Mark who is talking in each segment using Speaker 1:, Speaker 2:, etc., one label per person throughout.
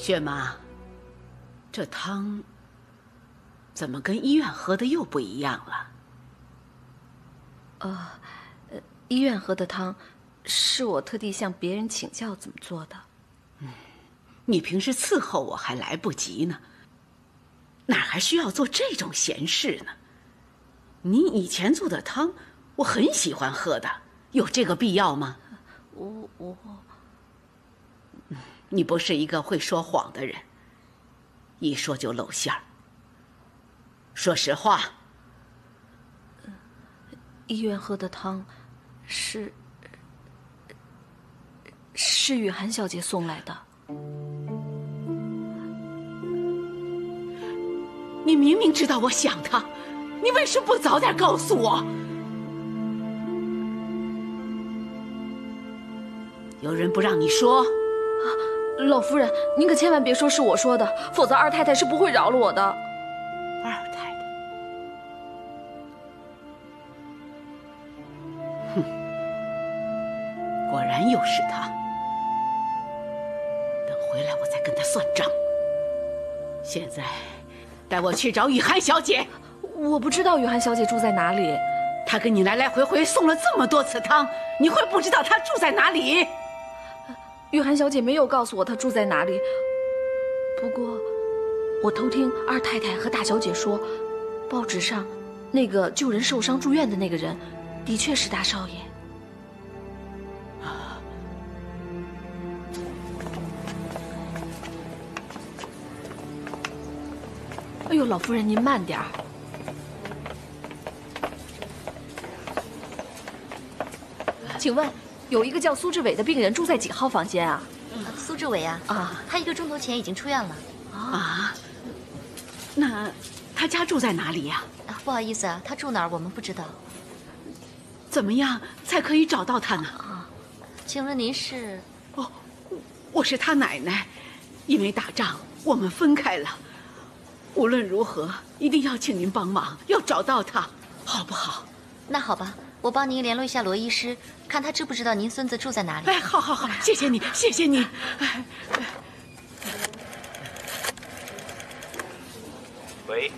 Speaker 1: 雪妈，这汤怎么跟医院喝的又不一样了？
Speaker 2: 呃，医院喝的汤，是我特地向别人请教怎么做的。
Speaker 1: 嗯，你平时伺候我还来不及呢，哪还需要做这种闲事呢？你以前做的汤，我很喜欢喝的，有这个必要吗？
Speaker 2: 我我。
Speaker 1: 你不是一个会说谎的人，一说就露馅儿。说实话，
Speaker 2: 医院喝的汤是是雨涵小姐送来的。
Speaker 1: 你明明知道我想他，你为什么不早点告诉我？有人不让你说。
Speaker 2: 老夫人，您可千万别说是我说的，否则二太太是不会饶了我的。
Speaker 1: 二太太，哼，果然又是他。等回来我再跟他算账。现在，带我去找雨涵小姐。
Speaker 2: 我不知道雨涵小姐住在哪里。
Speaker 1: 她跟你来来回回送了这么多次汤，你会不知道她住在哪里？
Speaker 2: 玉涵小姐没有告诉我她住在哪里。不过，我偷听二太太和大小姐说，报纸上那个救人受伤住院的那个人，的确是大少爷。哎呦，老夫人您慢点儿。请问？有一个叫苏志伟的病人住在几号房间啊？
Speaker 3: 苏志伟啊，啊，他一个钟头前已经出院了。啊，
Speaker 1: 那他家住在哪里呀？
Speaker 3: 啊，不好意思啊，他住哪儿我们不知道。
Speaker 1: 怎么样才可以找到他呢？
Speaker 3: 啊，请问您是？哦，
Speaker 1: 我是他奶奶，因为打仗我们分开了。无论如何，一定要请您帮忙，要找到他，好不好？
Speaker 3: 那好吧。我帮您联络一下罗医师，看他知不知道您孙子住在哪里。
Speaker 1: 哎，好，好，好，谢谢你，谢谢你。
Speaker 4: 喂，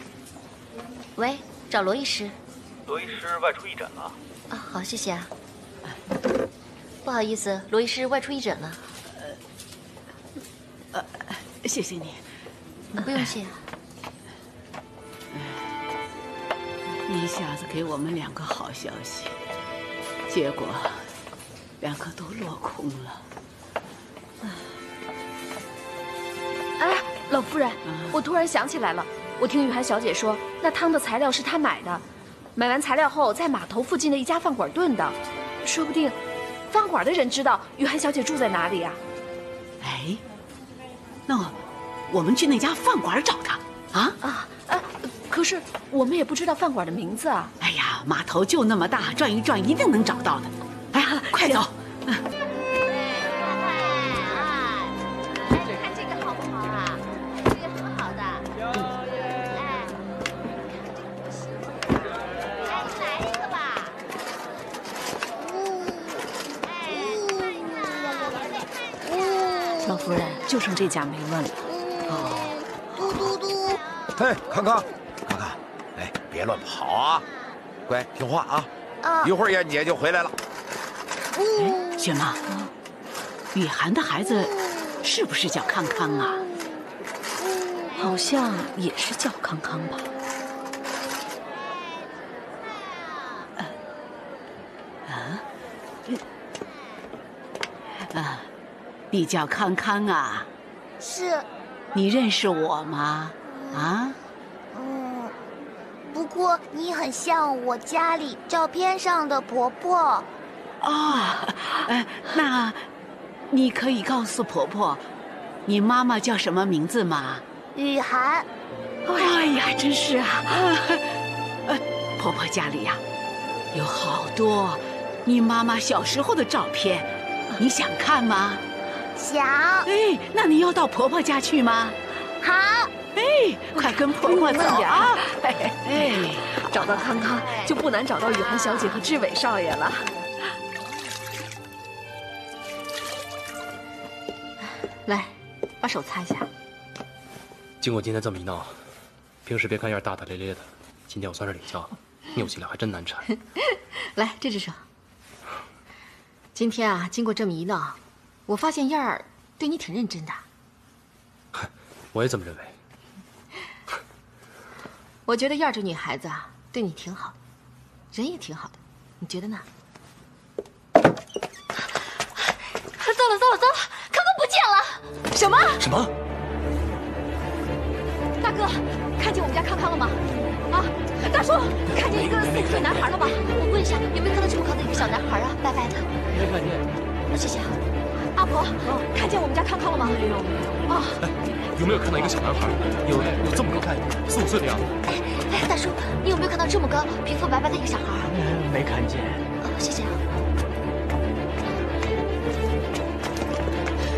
Speaker 3: 喂，找罗医师。
Speaker 4: 罗医师外出义诊了。
Speaker 3: 啊，好，谢谢啊。不好意思，罗医师外出义诊了。
Speaker 1: 呃，谢谢你。
Speaker 3: 不用谢。
Speaker 1: 一下子给我们两个好消息，结果两个都落空了。
Speaker 2: 哎，老夫人，我突然想起来了，我听雨涵小姐说，那汤的材料是她买的，买完材料后在码头附近的一家饭馆炖的，说不定饭馆的人知道雨涵小姐住在哪里呀？
Speaker 1: 哎，那我们去那家饭馆找她啊啊！
Speaker 2: 可是我们也不知道饭馆的名字啊！
Speaker 1: 哎呀，码头就那么大，转一转一定能找到的。哎，快走！
Speaker 3: 哎，看这个好不好啊？这个很好的。哎，哎，来一个吧。
Speaker 2: 老夫人，就剩这家没问了。
Speaker 5: 哦，嘟嘟嘟。嘿，康康。别乱跑啊，乖，听话啊！啊，一会儿燕姐就回来了。
Speaker 1: 哎，雪妈，雨涵的孩子是不是叫康康啊？
Speaker 2: 好像也是叫康康吧。
Speaker 1: 啊？啊？你叫康康啊？
Speaker 6: 是。
Speaker 1: 你认识我吗？啊？
Speaker 6: 你很像我家里照片上的婆婆，
Speaker 1: 啊，呃，那，你可以告诉婆婆，你妈妈叫什么名字吗？
Speaker 6: 雨涵。
Speaker 1: 哎呀，真是啊，呃，婆婆家里呀，有好多你妈妈小时候的照片，你想看吗？
Speaker 6: 想。
Speaker 1: 哎，那你要到婆婆家去吗？
Speaker 6: 好。
Speaker 1: 哎，快跟婆婆走啊！哎，
Speaker 2: 找到康康就不难找到雨涵小姐和志伟少爷了。
Speaker 3: 来，
Speaker 2: 把手擦一下。
Speaker 7: 经过今天这么一闹，平时别看燕儿大大咧咧的，今天我算是领教了，牛气量还真难缠。
Speaker 2: 来，这只手。今天啊，经过这么一闹，我发现燕儿对你挺认真的。
Speaker 7: 我也这么认为。
Speaker 2: 我觉得燕儿这女孩子啊，对你挺好的，人也挺好的，你觉得呢？糟了糟了糟了，康康不见了！什么？
Speaker 7: 什么？
Speaker 2: 大哥，看见我们家康康了吗？啊，大叔，看见一个四五岁男孩了吗？我问一下，有没有看到这么高的一个小男孩啊？白白的。
Speaker 7: 没看见。
Speaker 2: 谢谢啊。阿婆，看见我们家康康了吗？
Speaker 7: 没有。啊，有没有看到一个小男孩？有，有这么高，四五岁的样子。
Speaker 2: 哎哎，大叔，你有没有看到这么高、皮肤白白的一个小孩？
Speaker 7: 没看见。
Speaker 2: 哦，谢谢啊。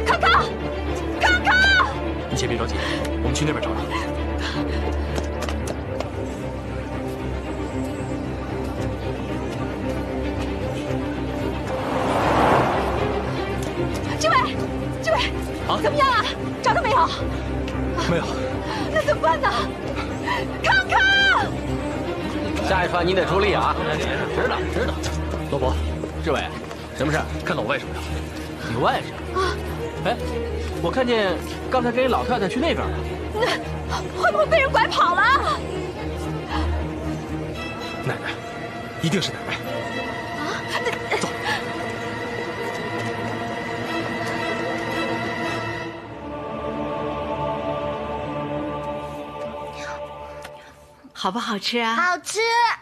Speaker 2: 康康，康康！
Speaker 7: 你先别着急，我们去那边找他。
Speaker 8: 你得出力啊！
Speaker 7: 知道，知道。罗伯，
Speaker 8: 志伟，什么事？
Speaker 7: 看到我外甥没有？
Speaker 8: 你外甥？啊？哎，我看见刚才跟一老太太去那边了。
Speaker 2: 那会不会被人拐跑了？
Speaker 7: 奶奶，一定是奶奶。
Speaker 1: 好不好吃啊？
Speaker 6: 好吃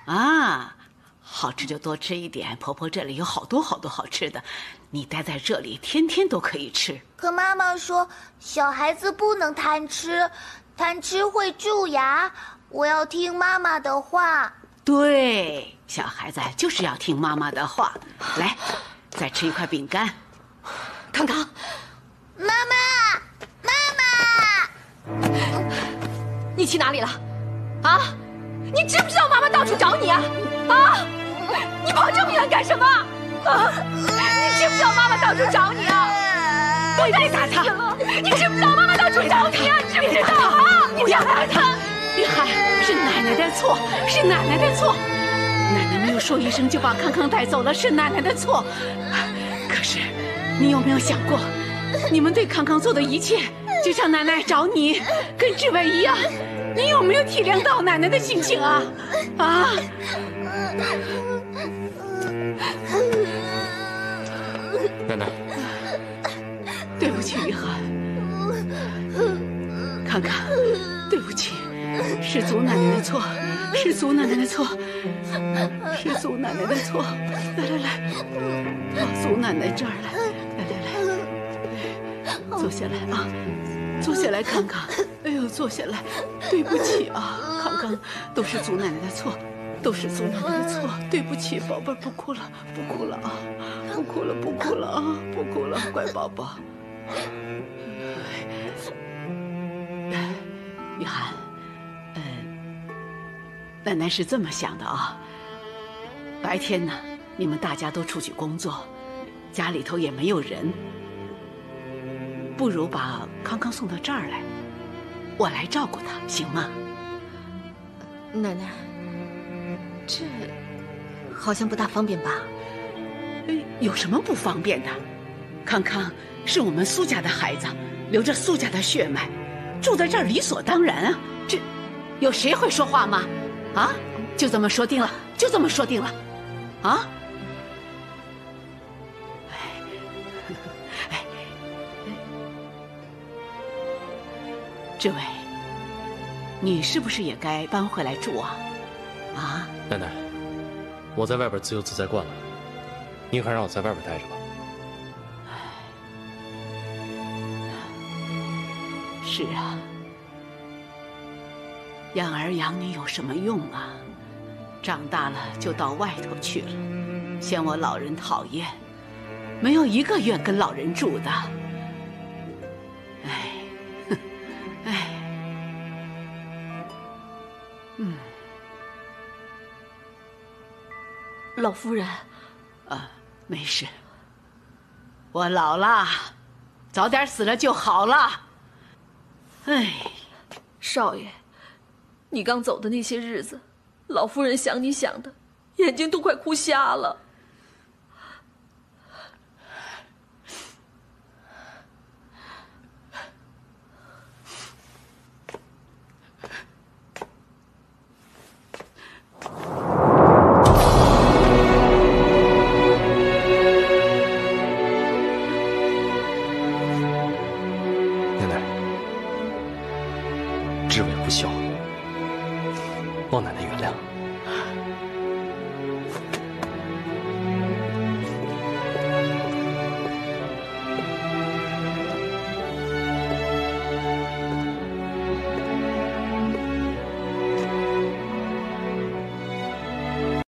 Speaker 1: 啊，好吃就多吃一点。婆婆这里有好多好多好吃的，你待在这里天天都可以吃。
Speaker 6: 可妈妈说小孩子不能贪吃，贪吃会蛀牙。我要听妈妈的话。
Speaker 1: 对，小孩子就是要听妈妈的话。来，再吃一块饼干。
Speaker 2: 康康，
Speaker 6: 妈妈，妈
Speaker 2: 妈，你去哪里了？啊？你知不知道妈妈到处找你啊？啊！你跑这么远干什么？啊！你知不知道妈妈到处找你啊？
Speaker 1: 不要打他！
Speaker 2: 你知不知道妈妈到处找你啊？知不知道啊？
Speaker 1: 不要打他！雨涵，是奶奶的错，是奶奶的错。奶奶没有说一声就把康康带走了，是奶奶的错。可是，你有没有想过，你们对康康做的一切，就像奶奶找你，跟志伟一样。你有没有体谅到奶奶的心情啊？啊！
Speaker 7: 奶奶，
Speaker 1: 对不起，雨涵。看看，对不起，是祖奶奶的错，是祖奶奶的错，是祖奶奶的错。来来来，到祖奶奶这儿来，坐下来啊。坐下来，康康。哎呦，坐下来。对不起啊，康康，都是祖奶奶的错，都是祖奶奶的错。对不起，宝贝儿，不哭了，不哭了啊，不哭了，不哭了啊，不哭了，乖宝宝。雨涵，嗯，奶奶是这么想的啊。白天呢，你们大家都出去工作，家里头也没有人。不如把康康送到这儿来，我来照顾他，行吗？
Speaker 2: 奶奶，这好像不大方便吧？
Speaker 1: 有什么不方便的？康康是我们苏家的孩子，流着苏家的血脉，住在这儿理所当然啊！这有谁会说话吗？啊，就这么说定了，就这么说定了，啊？志伟，你是不是也该搬回来住啊？啊！
Speaker 7: 奶奶，我在外边自由自在惯了，您还让我在外边待着吧。
Speaker 1: 是啊，养儿养女有什么用啊？长大了就到外头去了，嫌我老人讨厌，没有一个愿跟老人住的。
Speaker 2: 老夫人，
Speaker 1: 啊，没事。我老了，早点死了就好了。哎，
Speaker 2: 少爷，你刚走的那些日子，老夫人想你想的，眼睛都快哭瞎了。知为不孝望奶奶原谅。